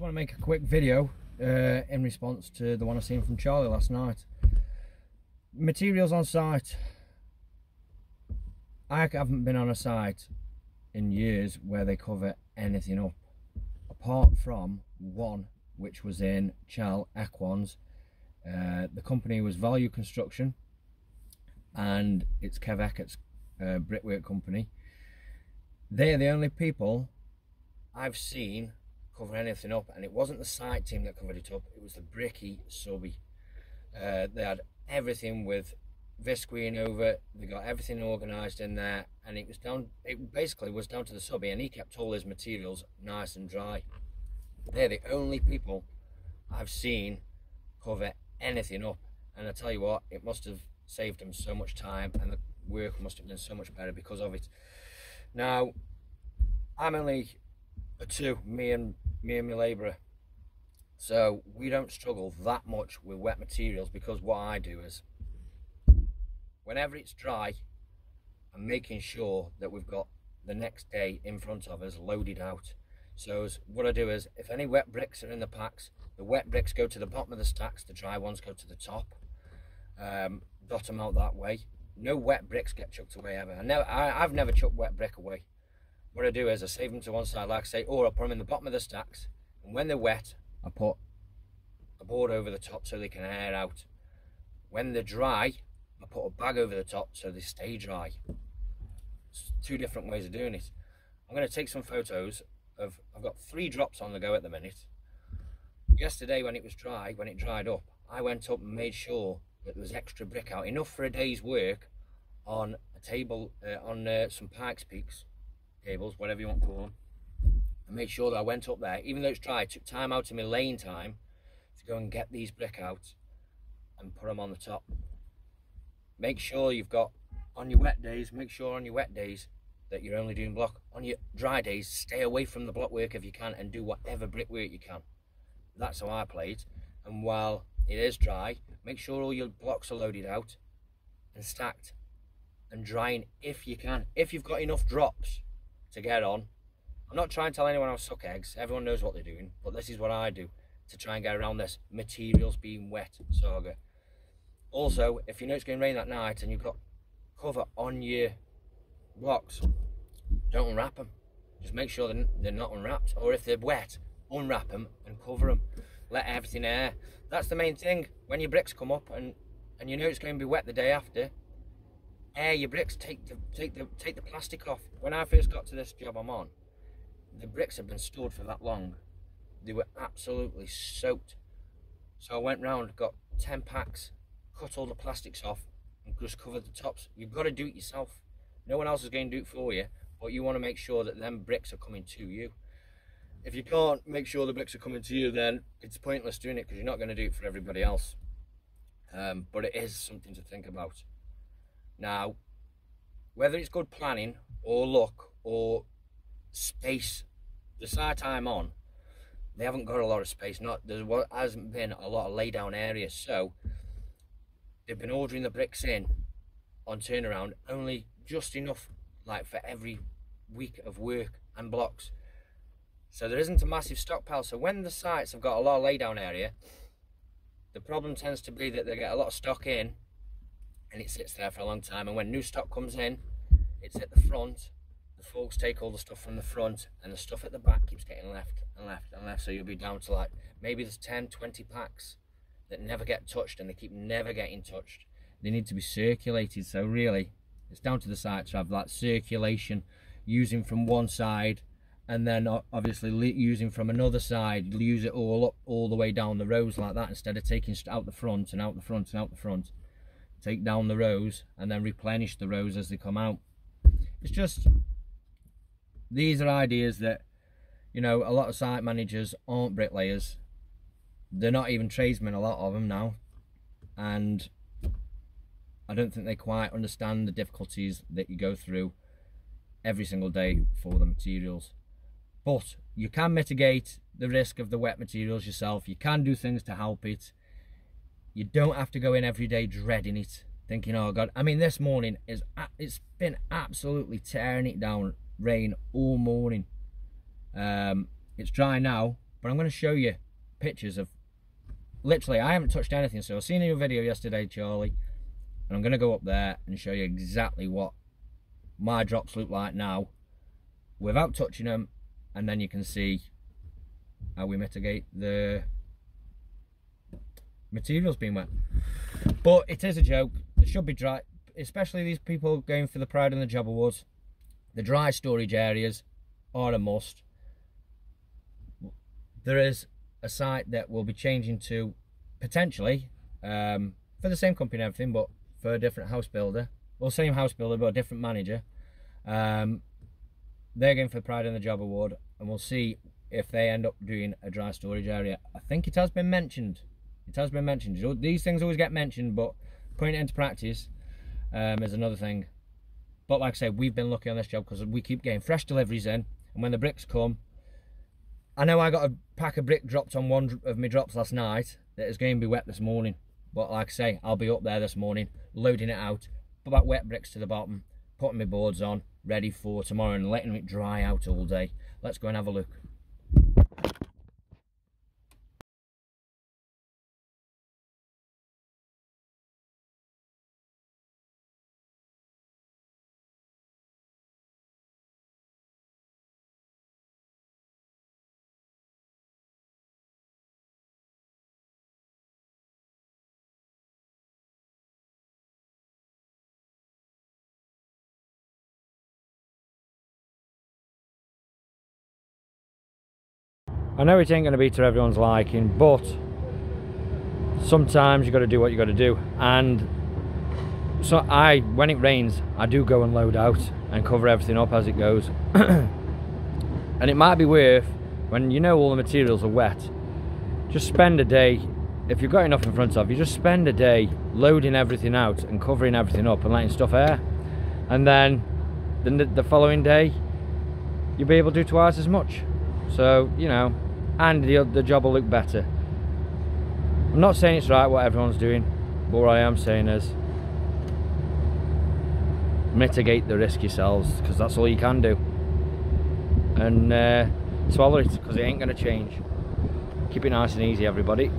just want to make a quick video uh, in response to the one I seen from Charlie last night. Materials on site. I haven't been on a site in years where they cover anything up, apart from one which was in Chal Equans. Uh, the company was Value Construction, and it's Kev Eckert's uh, brickwork company. They are the only people I've seen cover anything up, and it wasn't the site team that covered it up, it was the Bricky subby. Uh, they had everything with visqueen over, they got everything organised in there, and it was down, it basically was down to the subby, and he kept all his materials nice and dry. They're the only people I've seen cover anything up, and I tell you what, it must have saved them so much time, and the work must have been so much better because of it. Now, I'm only two, me and me and my labourer. So we don't struggle that much with wet materials because what I do is whenever it's dry, I'm making sure that we've got the next day in front of us loaded out. So what I do is if any wet bricks are in the packs, the wet bricks go to the bottom of the stacks, the dry ones go to the top. Um, dot them out that way. No wet bricks get chucked away ever. I never, I, I've never chucked wet brick away what I do is I save them to one side, like I say, or I put them in the bottom of the stacks, and when they're wet, I put a board over the top so they can air out. When they're dry, I put a bag over the top so they stay dry. It's two different ways of doing it. I'm going to take some photos of, I've got three drops on the go at the minute. Yesterday when it was dry, when it dried up, I went up and made sure that there was extra brick out, enough for a day's work on a table, uh, on uh, some Pikes Peaks cables, whatever you want to call them. And made sure that I went up there, even though it's dry, took time out of my lane time to go and get these brick out and put them on the top. Make sure you've got, on your wet days, make sure on your wet days that you're only doing block. On your dry days, stay away from the block work if you can and do whatever brick work you can. That's how I play it. And while it is dry, make sure all your blocks are loaded out and stacked and drying if you can. If you've got enough drops to get on. I'm not trying to tell anyone to suck eggs. Everyone knows what they're doing. But this is what I do to try and get around this materials being wet saga. Also, if you know it's going to rain that night and you've got cover on your blocks, don't unwrap them. Just make sure they're not unwrapped. Or if they're wet, unwrap them and cover them. Let everything air. That's the main thing. When your bricks come up and, and you know it's going to be wet the day after, air your bricks, take the take the take the plastic off. When I first got to this job I'm on, the bricks had been stored for that long. They were absolutely soaked. So I went round, got 10 packs, cut all the plastics off, and just covered the tops. You've got to do it yourself. No one else is going to do it for you, but you want to make sure that them bricks are coming to you. If you can't make sure the bricks are coming to you, then it's pointless doing it because you're not going to do it for everybody else. Um, but it is something to think about. Now, whether it's good planning or luck or space, the site I'm on, they haven't got a lot of space. Not there hasn't been a lot of lay down areas, so they've been ordering the bricks in on turnaround only just enough, like for every week of work and blocks. So there isn't a massive stockpile. So when the sites have got a lot of lay down area, the problem tends to be that they get a lot of stock in and it sits there for a long time. And when new stock comes in, it's at the front. The folks take all the stuff from the front, and the stuff at the back keeps getting left and left and left. So you'll be down to like maybe there's 10, 20 packs that never get touched, and they keep never getting touched. They need to be circulated. So really, it's down to the site to have that circulation, using from one side and then obviously using from another side use it all up all the way down the rows like that instead of taking out the front and out the front and out the front take down the rows and then replenish the rows as they come out. It's just these are ideas that you know a lot of site managers aren't bricklayers. They're not even tradesmen a lot of them now. And I don't think they quite understand the difficulties that you go through every single day for the materials. But you can mitigate the risk of the wet materials yourself. You can do things to help it you don't have to go in every day dreading it, thinking, oh God. I mean, this morning, is it's been absolutely tearing it down, rain all morning. Um, it's dry now, but I'm going to show you pictures of literally I haven't touched anything so I've seen your video yesterday Charlie and I'm going to go up there and show you exactly what my drops look like now without touching them and then you can see how we mitigate the materials being wet but it is a joke It should be dry especially these people going for the pride and the job awards the dry storage areas are a must there is a site that will be changing to potentially um, for the same company and everything, but for a different house builder. Well, same house builder, but a different manager. Um, they're going for the Pride in the Job Award, and we'll see if they end up doing a dry storage area. I think it has been mentioned. It has been mentioned. These things always get mentioned, but putting it into practice um, is another thing. But like I said, we've been lucky on this job because we keep getting fresh deliveries in, and when the bricks come, I know I got a pack of brick dropped on one of my drops last night that is going to be wet this morning. But like I say, I'll be up there this morning, loading it out, put that wet bricks to the bottom, putting my boards on, ready for tomorrow and letting it dry out all day. Let's go and have a look. I know it ain't going to be to everyone's liking, but sometimes you got to do what you got to do. And so I, when it rains, I do go and load out and cover everything up as it goes. and it might be worth, when you know all the materials are wet, just spend a day, if you've got enough in front of you, just spend a day loading everything out and covering everything up and letting stuff air. And then the, the following day, you'll be able to do twice as much. So, you know, and the, the job will look better. I'm not saying it's right what everyone's doing, but what I am saying is mitigate the risk yourselves because that's all you can do. And uh, swallow it because it ain't going to change. Keep it nice and easy, everybody.